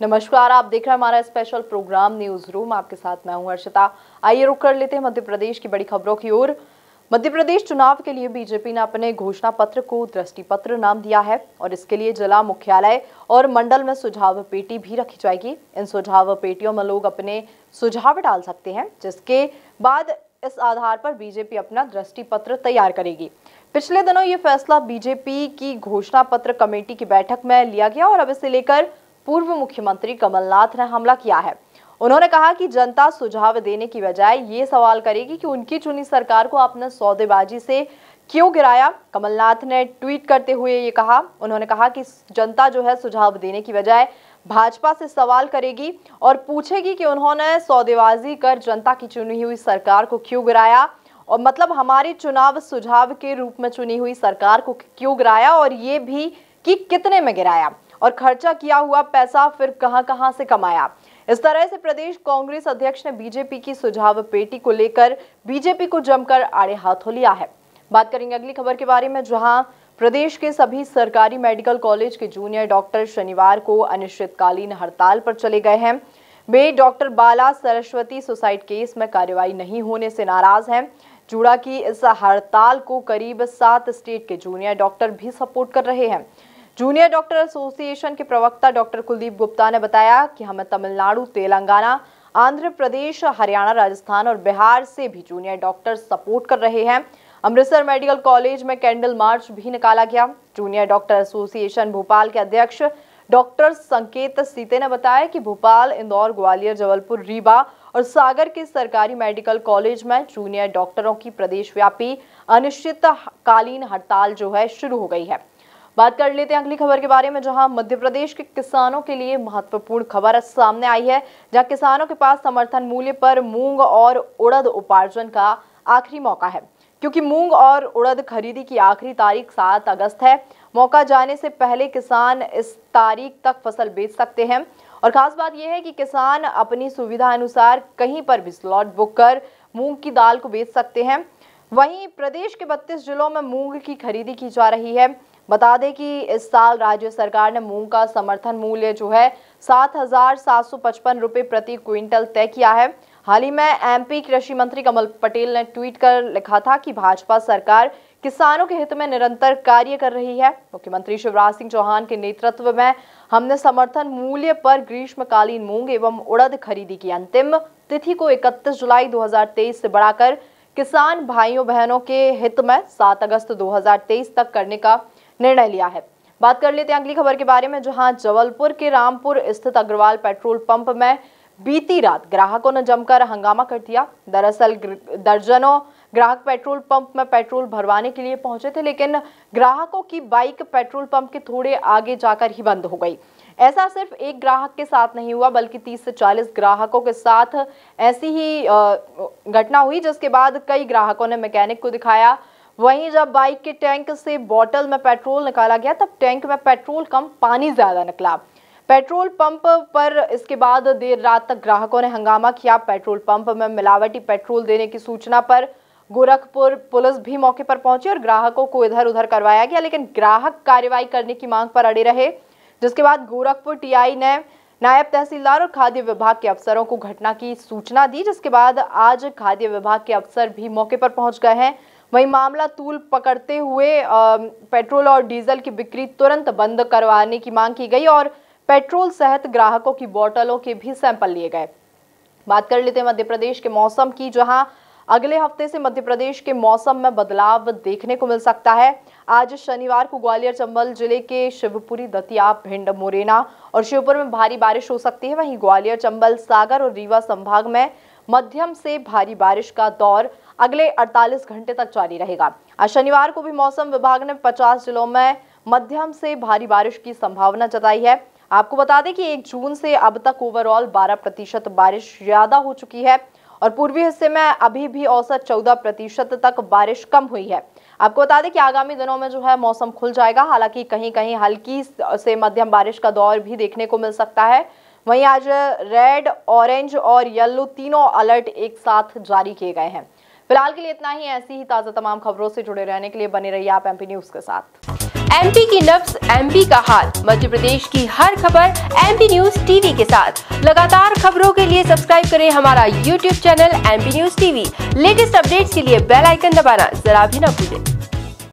नमस्कार, आप देख रहे हैं हमारा स्पेशल प्रोग्राम न्यूज़ रूम आपके साथ मैं हूँ हर्षिता। आइए रुक कर लेते हैं मध्य प्रदेश की बड़ी खबरों की ओर। मध्य प्रदेश चुनाव के लिए बीजेपी ने अपने घोषणा पत्र को दृष्टि पत्र नाम दिया है और इसके लिए जिला मुख्यालय और मंडल में सुझाव पेटी भी रखी जाएगी। इन सुझाव पेटियों में लोग अपने सुझाव डाल सकते हैं, जिसके बाद इस आधार पर बीजेपी अपना दृष्टि पत्र तैयार करेगी। पिछले दिनों ये फैसला बीजेपी की घोषणा पत्र कमेटी की बैठक में लिया गया और अब इसे लेकर पूर्व मुख्यमंत्री कमलनाथ ने हमला किया है। उन्होंने कहा कि जनता सुझाव देने की बजाय ये सवाल करेगी कि उनकी चुनी सरकार को आपने सौदेबाजी से क्यों गिराया? कमलनाथ ने ट्वीट करते हुए ये कहा। उन्होंने कहा कि जनता जो है सुझाव देने की बजाय भाजपा से सवाल करेगी और पूछेगी कि उन्होंने सौदेबाजी कर जनता की चुनी हुई सरकार को क्यों गिराया? और मतलब हमारी चुनाव सुझाव के रूप में चुनी हुई सरकार को क्यों गिराया? और ये भी कि कितने में गिराया? और खर्चा किया हुआ पैसा फिर कहाँ कहाँ से कमाया? इस तरह से प्रदेश कांग्रेस अध्यक्ष ने बीजेपी की सुझाव पेटी को लेकर बीजेपी को जमकर आड़े हाथों लिया है। बात करेंगे अगली खबर के बारे में, जहाँ प्रदेश के सभी सरकारी मेडिकल कॉलेज के जूनियर डॉक्टर शनिवार को अनिश्चितकालीन हड़ताल पर चले गए हैं। वे doctor Bala Saraswati suicide case में कार्रवाई नहीं होने से नाराज़ हैं। जूड़ा की इस हड़ताल को करीब सात स्टेट के जूनियर डॉक्टर भी सपोर्ट कर रहे हैं। जूनियर डॉक्टर एसोसिएशन के प्रवक्ता डॉक्टर कुलदीप गुप्ता ने बताया कि हमें तमिलनाडु, तेलंगाना, आंध्र प्रदेश, हरियाणा, राजस्थान और बिहार से भी जूनियर डॉक्टर सपोर्ट कर रहे हैं। अमृतसर मेडिकल कॉलेज में कैंडल मार्च भी निकाला गया। जूनियर डॉक्टर एसोसिएशन भोपाल के अध्यक्ष डॉक्टर संकेत सीते ने बताया कि भोपाल, इंदौर, ग्वालियर, जबलपुर, रीवा और सागर के सरकारी मेडिकल कॉलेज में जूनियर डॉक्टरों की प्रदेश व्यापी अनिश्चितकालीन हड़ताल जो है शुरू हो गई है। बात कर लेते हैं अगली खबर के बारे में, जहाँ मध्य प्रदेश के किसानों के लिए महत्वपूर्ण खबर सामने आई है, जहाँ किसानों के पास समर्थन मूल्य पर मूंग और उड़द उपार्जन का आखिरी मौका है। क्योंकि मूंग और उड़द खरीदी की आखिरी तारीख सात अगस्त है, मौका जाने से पहले किसान इस तारीख तक फ़सल बेच सकते हैं। और खास बात यह है कि किसान अपनी सुविधा अनुसार कहीं पर भी स्लॉट बुक कर मूंग की दाल को बेच सकते हैं। वहीं प्रदेश के 32 जिलों में मूंग की खरीदी की जा रही है। बता दें कि इस साल राज्य सरकार ने मूंग का समर्थन मूल्य जो है, सात हज़ार सात सौ पचपन प्रति क्विंटल तय किया है। हाल ही में एमपी कृषि मंत्री कमल पटेल ने ट्वीट कर लिखा था कि भाजपा सरकार किसानों के हित में निरंतर कार्य कर रही है। मुख्यमंत्री शिवराज सिंह चौहान के नेतृत्व में हमने समर्थन मूल्य पर ग्रीष्मकालीन मूंग एवं उड़द खरीदी की अंतिम तिथि को 31 जुलाई 2023 से बढ़ाकर किसान भाइयों बहनों के हित में 7 अगस्त 2023 तक करने का निर्णय लिया है। बात कर लेते हैं अगली खबर के बारे में, जहाँ जबलपुर के रामपुर स्थित अग्रवाल पेट्रोल पंप में बीती रात ग्राहकों ने जमकर हंगामा कर दिया। दरअसल दर्जनों ग्राहक पेट्रोल पंप में पेट्रोल भरवाने के लिए पहुँचे थे, लेकिन ग्राहकों की बाइक पेट्रोल पंप के थोड़े आगे जाकर ही बंद हो गई। ऐसा सिर्फ़ एक ग्राहक के साथ नहीं हुआ, बल्कि 30 से 40 ग्राहकों के साथ ऐसी ही घटना हुई, जिसके बाद कई ग्राहकों ने मैकेनिक को दिखाया। वहीं जब बाइक के टैंक से बोतल में पेट्रोल निकाला गया, तब टैंक में पेट्रोल कम, पानी ज़्यादा निकला। पेट्रोल पंप पर इसके बाद देर रात तक ग्राहकों ने हंगामा किया। पेट्रोल पंप में मिलावटी पेट्रोल देने की सूचना पर गोरखपुर पुलिस भी मौके पर पहुँची और ग्राहकों को इधर उधर करवाया गया, लेकिन ग्राहक कार्रवाई करने की मांग पर अड़े रहे। जिसके बाद गोरखपुर टीआई ने नायब तहसीलदार और खाद्य विभाग के अफसरों को घटना की सूचना दी, जिसके बाद आज खाद्य विभाग के अफसर भी मौके पर पहुँच गए हैं। वहीं मामला तूल पकड़ते हुए पेट्रोल और डीजल की बिक्री तुरंत बंद करवाने की मांग की गई और पेट्रोल सहित ग्राहकों की बोतलों के भी सैंपल लिए गए। बात कर लेते हैं मध्य प्रदेश के मौसम की, जहाँ अगले हफ़्ते से मध्य प्रदेश के मौसम में बदलाव देखने को मिल सकता है। आज शनिवार को ग्वालियर चंबल ज़िले के शिवपुरी, दतिया, भिंड, मुरैना और शिवपुर में भारी बारिश हो सकती है। वहीं ग्वालियर चंबल, सागर और रीवा संभाग में मध्यम से भारी बारिश का दौर अगले 48 घंटे तक जारी रहेगा। आज शनिवार को भी मौसम विभाग ने 50 जिलों में मध्यम से भारी बारिश की संभावना जताई है। आपको बता दें कि एक जून से अब तक ओवरऑल 12 प्रतिशत बारिश ज़्यादा हो चुकी है और पूर्वी हिस्से में अभी भी औसत 14 प्रतिशत तक बारिश कम हुई है। आपको बता दें कि आगामी दिनों में जो है मौसम खुल जाएगा, हालाँकि कहीं कहीं हल्की से मध्यम बारिश का दौर भी देखने को मिल सकता है। वहीं आज रेड, ऑरेंज और येलो तीनों अलर्ट एक साथ जारी किए गए हैं। फ़िलहाल के लिए इतना ही। ऐसी ही ताज़ा तमाम खबरों से जुड़े रहने के लिए बने रहिए आप एमपी न्यूज़ के साथ। एमपी की नब्स एमपी का हाल। मध्य प्रदेश की हर खबर एमपी न्यूज़ टीवी के साथ। लगातार खबरों के लिए सब्सक्राइब करें हमारा YouTube channel MP news TV latest updates के लिए बेल आइकन दबाना जरा भी न भूलें।